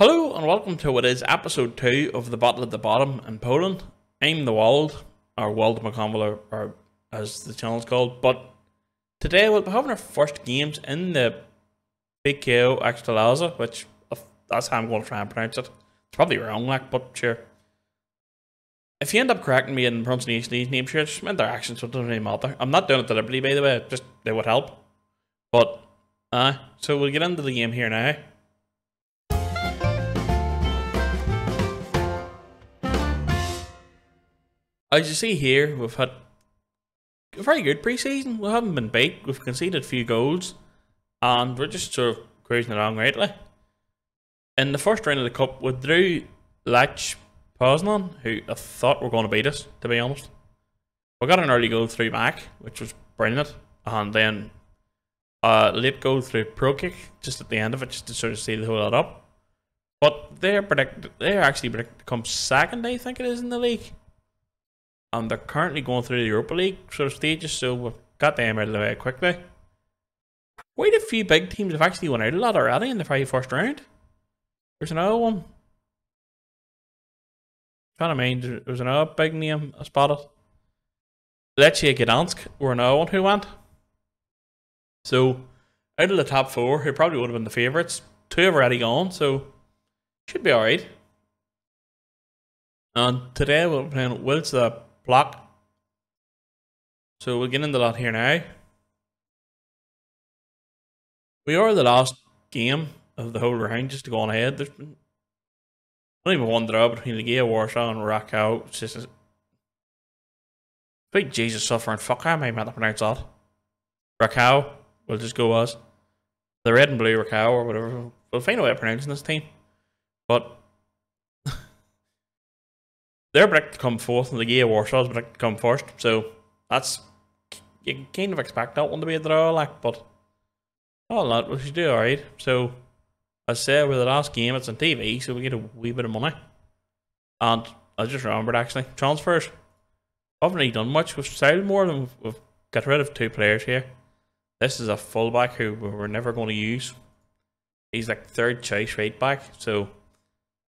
Hello and welcome to what is episode 2 of the Battle at the Bottom in Poland. I'm the Wald, or Wald McConville, or, as the channel's called, but today we'll be having our first games in the PKO Ekstraklasa, which that's how I'm going to try and pronounce it. It's probably wrong, like, but sure. If you end up correcting me in pronunciation of these names, sure, just their accents, so it doesn't really matter. I'm not doing it deliberately, by the way, just they would help. But, uh, so we'll get into the game here now. As you see here, we've had a very good preseason. We haven't been beat. We've conceded a few goals, and we're just sort of cruising along rightly. In the first round of the cup, we drew Lech Poznan, who I thought were going to beat us, to be honest. We got an early goal through Mac, which was brilliant, and then a late goal through Prokić just at the end of it, just to sort of seal the whole lot up. But they're predicted, they're actually predicted to come second, I think it is, in the league and they're currently going through the Europa League sort of stages, so we've got them out of the way quickly. Quite a few big teams have actually won out a lot already in the very first round. There's another one. Trying to mind, there's another big name I spotted. Lechia Gdansk were another one who went. So, out of the top four, who probably would have been the favourites, two have already gone, so should be alright. And today we're playing Wilts block. So we're getting the lot here now. We are the last game of the whole round just to go on ahead. There's been only one draw between Legia Warsaw and Rakow. It's just a big Jesus suffering. Fuck, I meant not pronounce that? Rakow. We'll just go as the red and blue Rakow or whatever. We'll find a way of pronouncing this team. But they're predicted to come fourth, and the Legia Warsaw is predicted to come first. So that's you kind of expect that one to be a draw, like, but oh, that we should do all right. So I said with the last game, it's on TV, so we get a wee bit of money. And I just remembered actually transfers. haven't really done much. We've sold more than we've, we've got rid of two players here. This is a fullback who we were never going to use. He's like third choice right back, so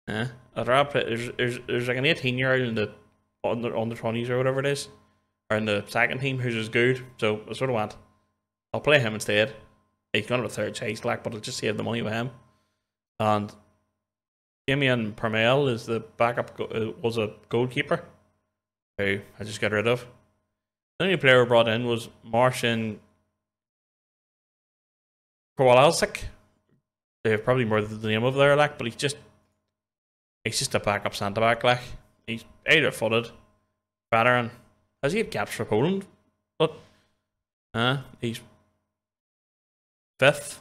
yeah. I'd rather play, there's, there's, there's like an 18 year old in the under, under 20s or whatever it is, or in the second team who's as good. So I sort of went, I'll play him instead. He's going to a third chase, like, but I'll just save the money with him. And Damian Parmel is the backup, uh, was a goalkeeper who I just got rid of. The only player brought in was Marcin Kowalczyk. They have probably more the name of their like, but he's just He's just a backup centre back, like he's either footed, veteran. Has he had caps for Poland? But uh he's fifth.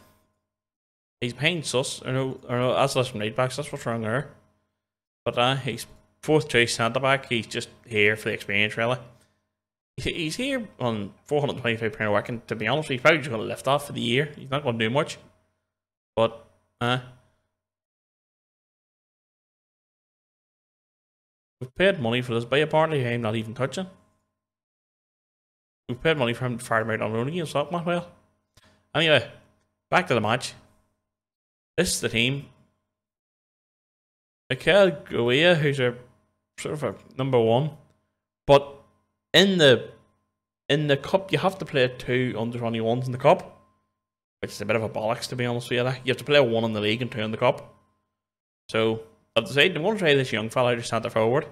He's behind Sus, or no, or no, that's less from right backs. That's what's wrong there. But uh, he's fourth choice centre back. He's just here for the experience, really. He's here on 425 pound working. To be honest, he's probably just going to lift off for the year. He's not going to do much. But uh, We've paid money for this but apparently I'm not even touching. We've paid money for him to fire him out on Rooney and Stock well. Anyway, back to the match. This is the team. Mikel Guia, who's a sort of a number one. But in the in the cup you have to play two under twenty ones in the cup. Which is a bit of a bollocks to be honest with you. You have to play one in the league and two in the cup. So I've decided I'm going to try this young fella to centre forward.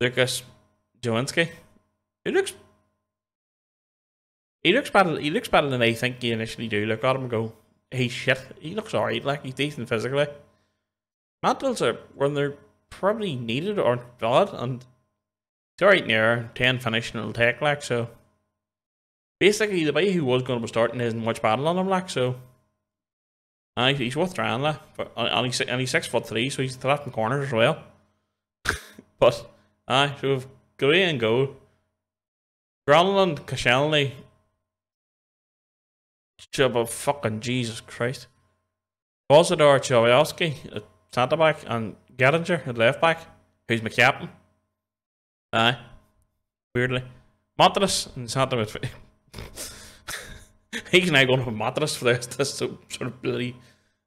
Lucas Jowanski. He looks he looks better he looks better than I think you initially do. Look at him go, he's shit. He looks alright, like he's decent physically. Mantles are when they're probably needed or bad and it's alright near ten finishing it'll take like so basically the way who was going to be starting isn't much battle on him like so uh, he's worth trying, like, but, and, he's, and he's six foot three, so he's left in corners as well. but, aye, uh, so we've Gray and goal. Gronland, Koscielny, Chuba, fucking Jesus Christ. Bozador Chowalski at centre back and Getinger at left back, who's my captain. Aye. Weirdly. Matras in centre midfield. He's now going to have mattress for this, this sort of bloody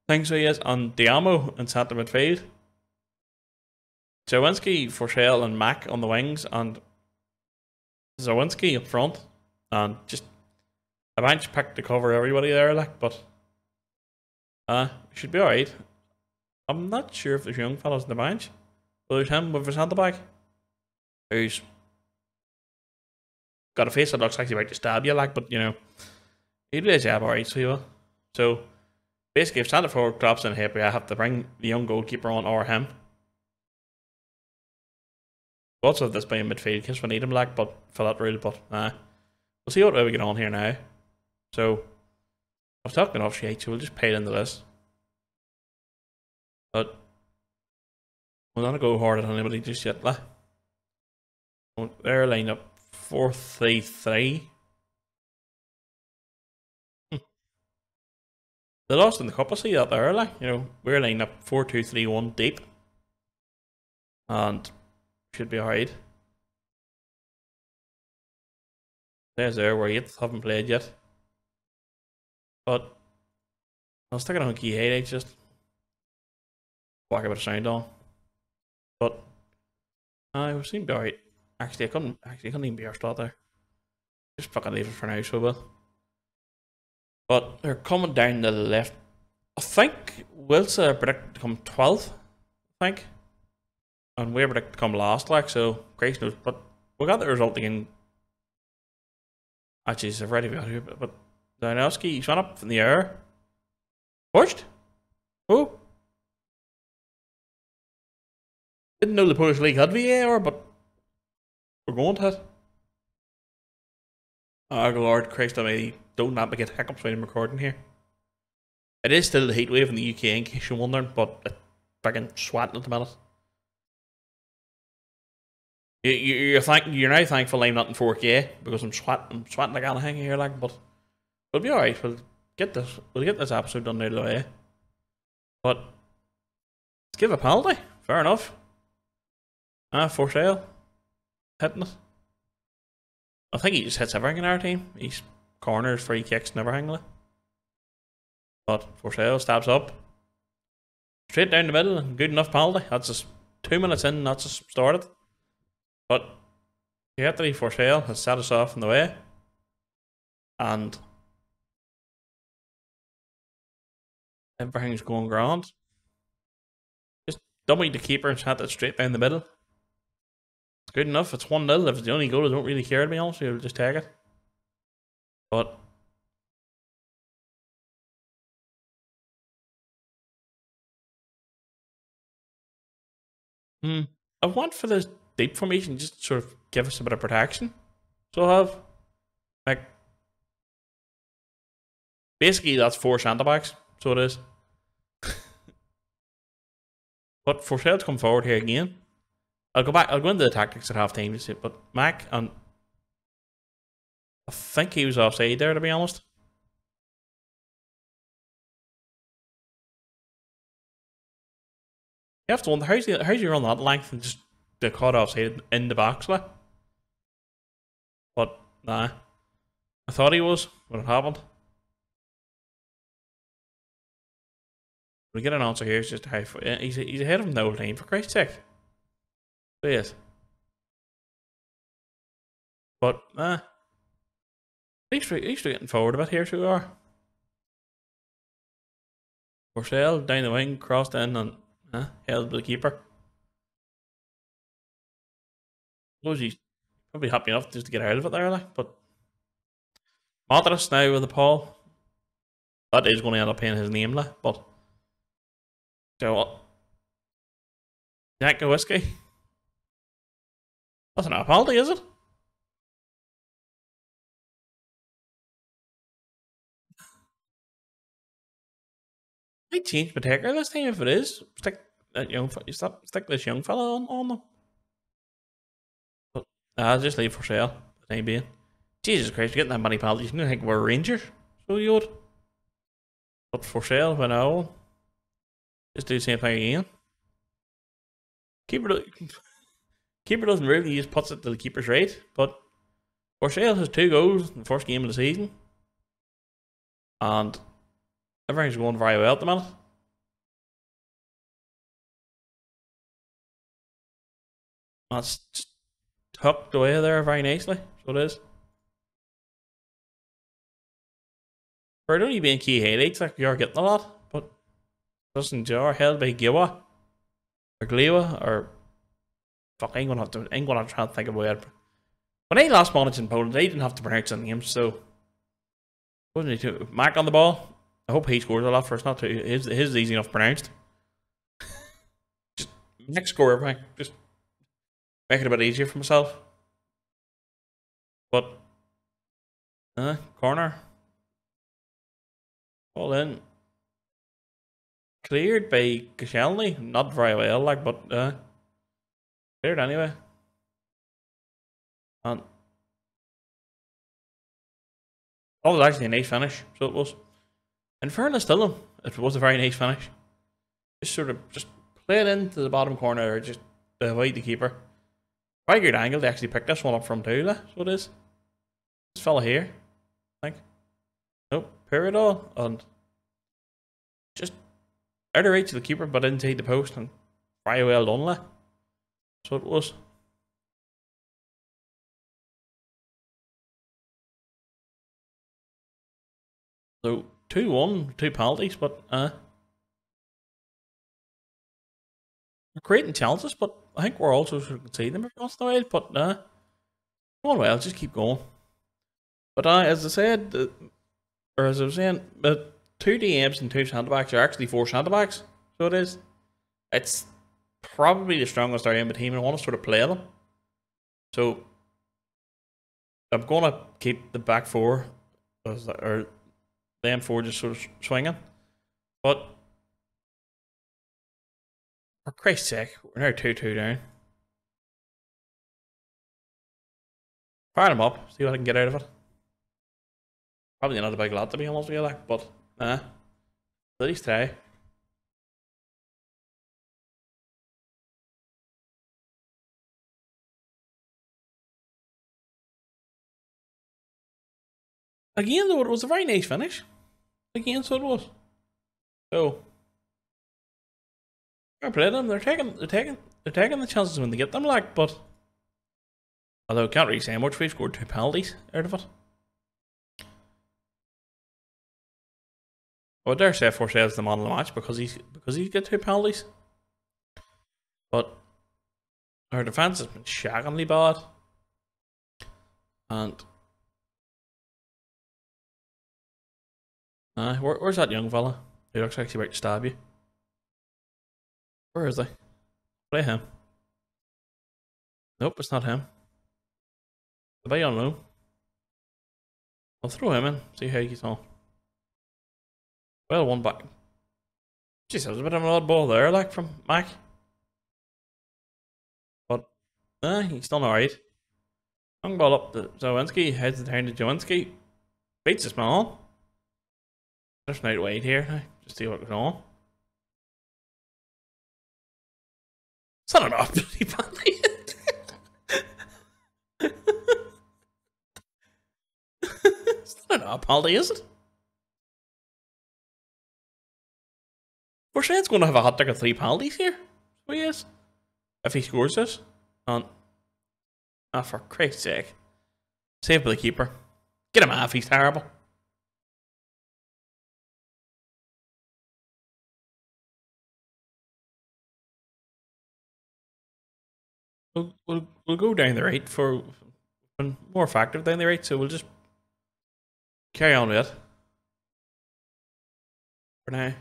think so, yes. And Diamo in centre midfield. Zawinski, Forsell, and Mack on the wings, and Zawinski up front. And just a bench picked to cover everybody there, like, but uh, should be alright. I'm not sure if there's young fellas in the bench. But there's him with his hand back. Who's got a face that looks like he might to stab you, like, but you know, he did his job alright, so he will. So basically, if Santa forward drops in here, I have to bring the young goalkeeper on or him. Also, have this by in midfield because we need him, like, but for that rule, but nah. We'll see what way we get on here now. So, I've talked enough shit, so we'll just pay it in the list. But, we're not go hard on anybody just yet, like. They're lined up 4 3 3. They lost in the cup, I see that like, you know, we're lined up 4 2 3 1 deep. And should be alright. There's there where you haven't played yet. But I was it on key eight, just whack a bit of sound on. But I uh, seem to be alright. Actually I couldn't actually I couldn't even be our start there. Just fucking leave it for now, so well. But they're coming down the left. I think Wilson predict to come 12th, I think and we were to come last, like, so Grace knows. But we got the result again. Actually, it's already got here, but, Danowski, he's went up in the air. Pushed? Oh. Didn't know the Polish League had VAR, but we're going to it. Oh, Lord Christ, I don't not get hiccups when I'm recording here. It is still the heat wave in the UK, in case you're wondering, but it's fucking sweating at the minute. You, you're thank you're now thankful I'm not in 4K because I'm sweating I'm sweating like anything here, like. But we'll be alright. We'll get this. We'll get this episode done out of the way. But let's give a penalty. Fair enough. Ah, Forsell. Hitting it. I think he just hits everything in our team. He's corners, free kicks, never like. But Forsell stabs up. Straight down the middle, good enough penalty. That's just two minutes in, that's just started. But Gayatri Forsell has set us off in the way. And everything's going grand. Just dummy the keeper and set it straight down the middle. Good enough. It's 1 0. If it's the only goal, I don't really care to be honest. You'll just take it. But Hmm. I want for this deep formation just sort of give us a bit of protection. So I have like basically that's four centre backs, so it is. but Forsell to come forward here again. I'll go back I'll go into the tactics at half time to see but Mac and I think he was offside there to be honest. You have to wonder how's he how's he run that length and just the cut offside in the box, like. But nah, I thought he was when it happened. We get an answer here. It's just how he's he's ahead of him the whole time for Christ's sake. Yes. But uh at least we're getting forward a bit here, so we are. Forsell down the wing, crossed in and uh, held by the keeper. suppose he's probably happy enough just to get out of it there, like, but Matras now with the Paul. That is going to end up paying his name, like, but so what? Jack whiskey. That's not a penalty, is it? I change my this time if it is. Stick that young, you stop stick this young fella on, on them. I'll just leave Forsell. The time being. Jesus Christ, you're getting that money penalties. You think we're Rangers? So you would. But Forsell when I Just do the same thing again. Keeper, Keeper doesn't really use puts it to the keeper's right, but Forsell has two goals in the first game of the season. And everything's going very well at the minute. That's tucked away there very nicely. So it is. For it only being key headaches, like we are getting a lot, but doesn't jar held by Giwa or Gliwa or fuck I'm gonna have to I'm gonna try to think of a word. When I last managed in Poland, I didn't have to pronounce the names, so wasn't he too Mac on the ball? I hope he scores a lot for us, not too his his is easy enough pronounced. just next score everything. Just make it a bit easier for myself. But uh corner. All in. Cleared by Koscielny. Not very well, like, but uh, cleared anyway. Um, and that was actually a nice finish, so it was. In fairness to them, it was a very nice finish. Just sort of just play it into the bottom corner or just avoid the keeper. Quite good angle to actually pick this one up from too, so it is. This fella here, I think. Nope, all and just out of reach of the keeper, but inside the post and very well done. So it was. So two one, two penalties, but uh we're creating chances, but I think we're also conceding them every once in a while, but uh going well, just keep going. But uh, as I said, uh, or as I was saying, uh, two DMs and two centre backs are actually four centre backs. So it is. It's probably the strongest area in the team, and I want to sort of play them. So I'm going to keep the back four, or them four just sort of swinging. But for Christ's sake, we're now 2 2 down. Fire them up, see what I can get out of it. Probably another big lot to be honest with you, like, but nah. At least try. Again, though, it was a very nice finish. Again, so it was. So, I play them. They're taking, they're taking, they're taking the chances when they get them, like. But although can't really say much, we've scored two penalties out of it. I would dare say Forsell's the man of the match because he's because he's got two penalties. But our defence has been shockingly bad. And uh, where, where's that young fella? He looks like he's about to stab you. Where is he? Play him. Nope, it's not him. The bay low. I'll throw him in, see how he gets on. Well, one back. Jeez, that was a bit of an odd ball there, like from Mac. But, uh, he's still alright. Long ball up to Zawinski, heads down to Zawinski. Beats the small. Just out wide here, just see what's going on. Son of a bloody badly. it's not an penalty, is it? Forsell's going to have a hot dog of three penalties here. So he is. If he scores this. And, ah, oh, for Christ's sake. Save by the keeper. Get him off, he's terrible. We'll, we'll, we'll go down the right for more effective down the right, so we'll just carry on with it. For now.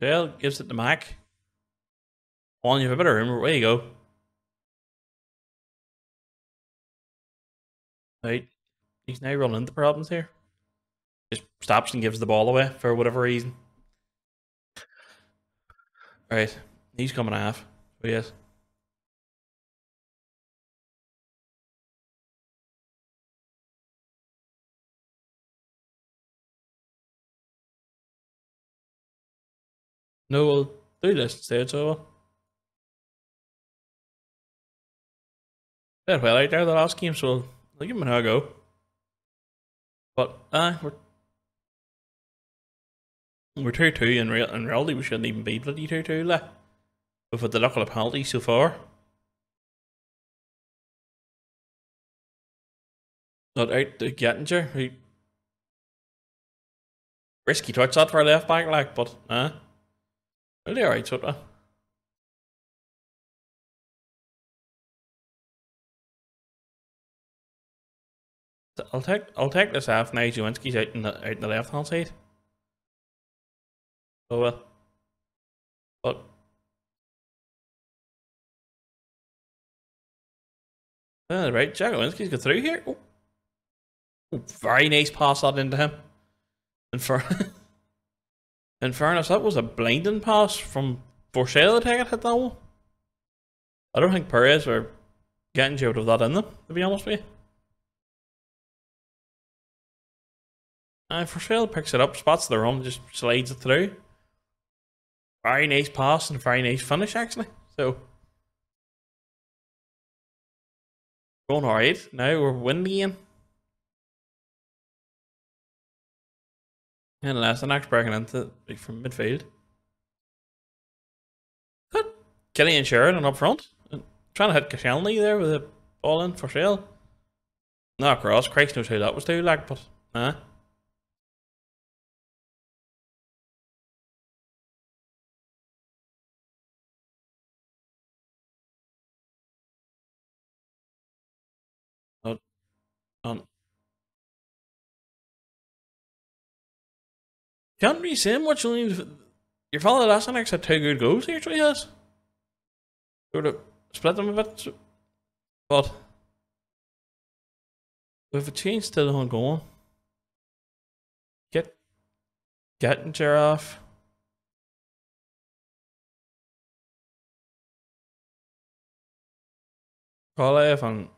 Dale gives it to Mac. On you have a better room. Where you go? Right. He's now running into problems here. Just stops and gives the ball away for whatever reason. Right. He's coming half. Oh, yes. No, we'll do this instead, so Did well out there the last game, so I'll give him a go. But uh, we're we're two two in real in reality we shouldn't even be bloody two two like. But with the luck of the penalty so far. Not out to Getinger, who risky touch that for a left back like, but uh really alright sort of. I'll take I'll take this off now. Zielinski's out in the out in the left hand side. Oh well. But uh, right, Jagoinski's got through here. Oh. oh. very nice pass that into him. And for in fairness, that was a blinding pass from Forsell to hit that one. I don't think Perez were getting out of that in them, to be honest with you. Uh, Forsell picks it up, spots the run, just slides it through. Very nice pass and very nice finish, actually. So, going alright. Now we're winning the game. And Lastenack's breaking into from midfield. Good. Cillian Sheridan up front. And trying to hit Koscielny there with a ball in Forsell. Not across. Christ knows who that was too, like, but, uh. Um, can't really say much. Your fellow last night had two good goals. He actually has. Sort of split them a bit, but with a change still ongoing, get getting Giraffe. Kolev and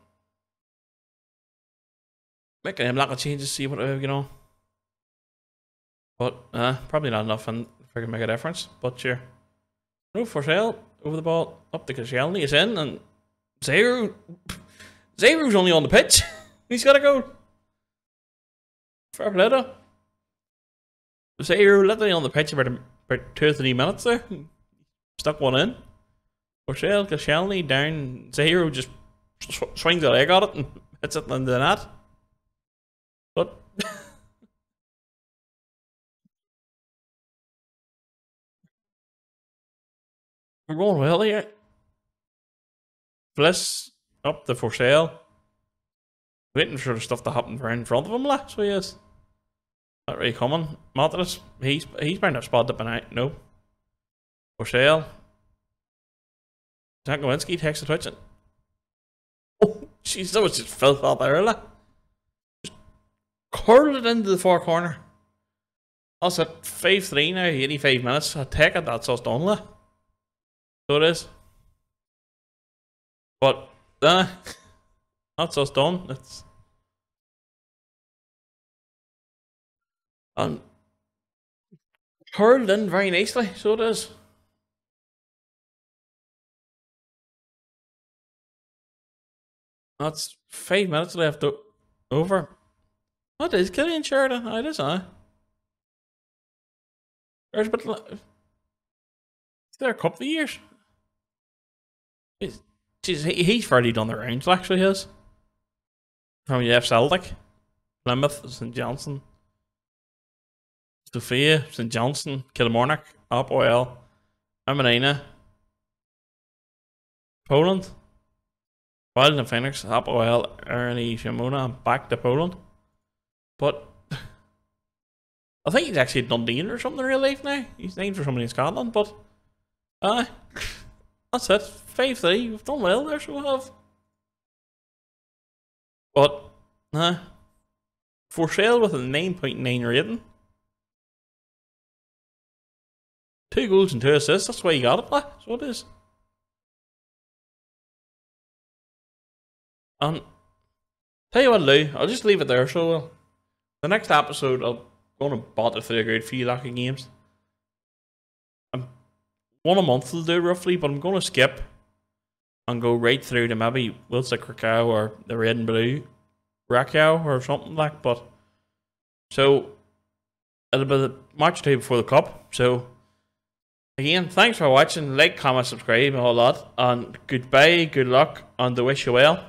making him lot of changes, see what uh, you know. But uh, probably not enough and for make a difference. But sure. No Forsell over the ball up to Koscielny is in and Zero Zero's only on the pitch. He's gotta go. Fair play. Zero literally on the pitch about, about two or three minutes there. Stuck one in. for Rochelle Koscielny down Zero just sw swings a leg at it and hits it into the net. We're going well here. Bliss up the Forsell. Waiting for the stuff to happen right in front of him, like, so he is. Not really coming. Matras, he's he's bound to spot up and No. Forsell. Zach Nowinski takes the and Oh jeez, that was just filth out there, like curl it into the far corner. That's at 5 3 now, 85 minutes. I take it that's us done. So it is. But, uh, that's us done. It's. And curled in very nicely, so it is. That's five minutes left over. What is Cillian Sheridan? Oh, it is, huh? There's but is there a couple of years? He's, he's fairly done the rounds, actually, has. From UF Celtic, Plymouth, St Johnstone, Sofia, St Johnstone, Kilmarnock, Apoel, Omonia, Poland, Wellington Phoenix, Apoel, Ernie Shimona, back to Poland. But I think he's actually a Dundee or something in real life now. He's named for somebody in Scotland, but uh that's it. 5 3. We've done well there, so we have. But uh Forsell with a 9.9 rating. Two goals and two assists, that's why you got it, like. So it is. And tell you what, Lou, I'll just leave it there, so the next episode, I'm going to bother through a good few lucky games. I'm one a month will do roughly, but I'm going to skip and go right through to maybe Wilson Krakow or the red and blue Rakow or something like. But so it'll be the match day before the cup. So again, thanks for watching. Like, comment, subscribe, a whole lot, and goodbye, good luck, and to wish you well.